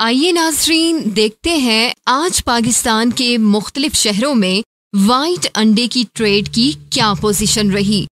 आइए नाजरीन, देखते हैं आज पाकिस्तान के मुख्तलिफ़ शहरों में वाइट अंडे की ट्रेड की क्या पोजीशन रही।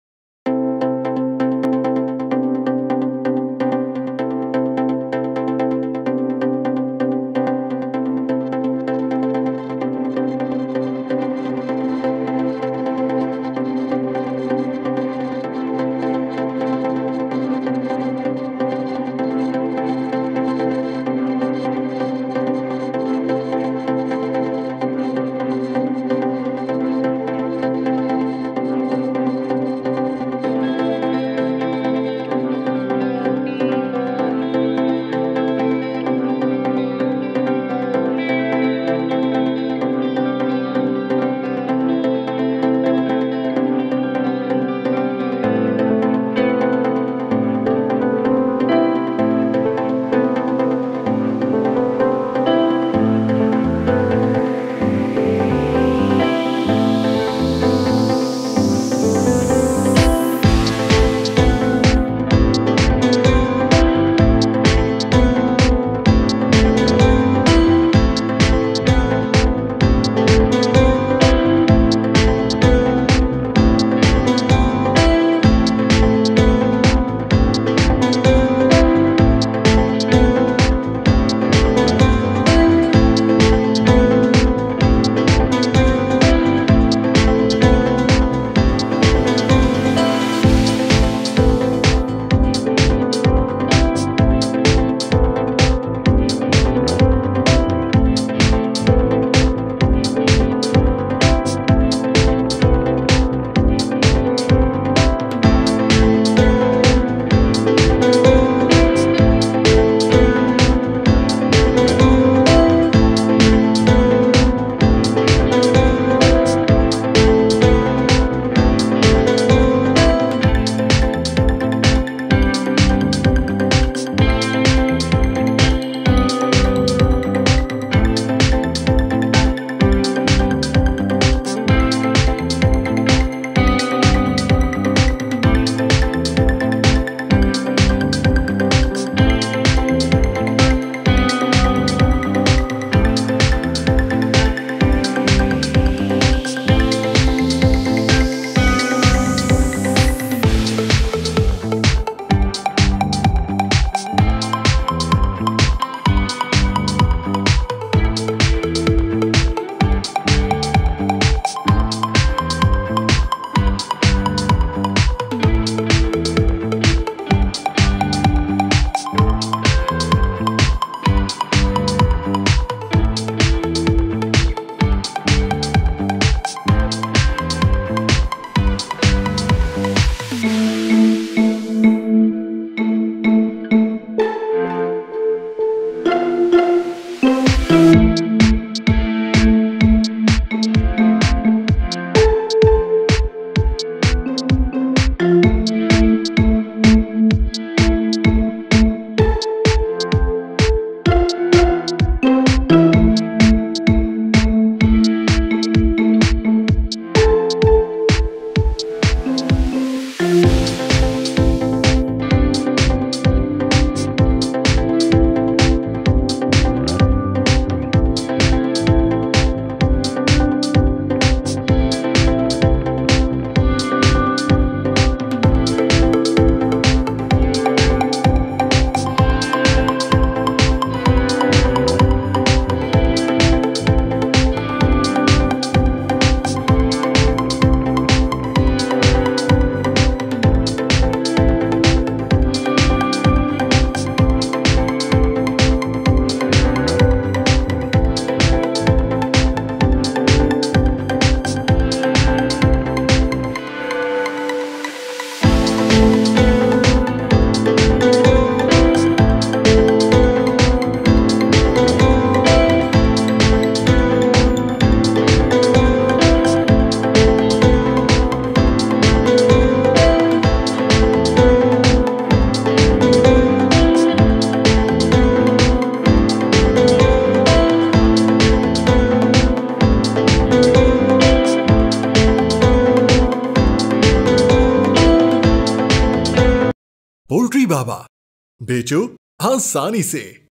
बाबा। बेचो आसानी से।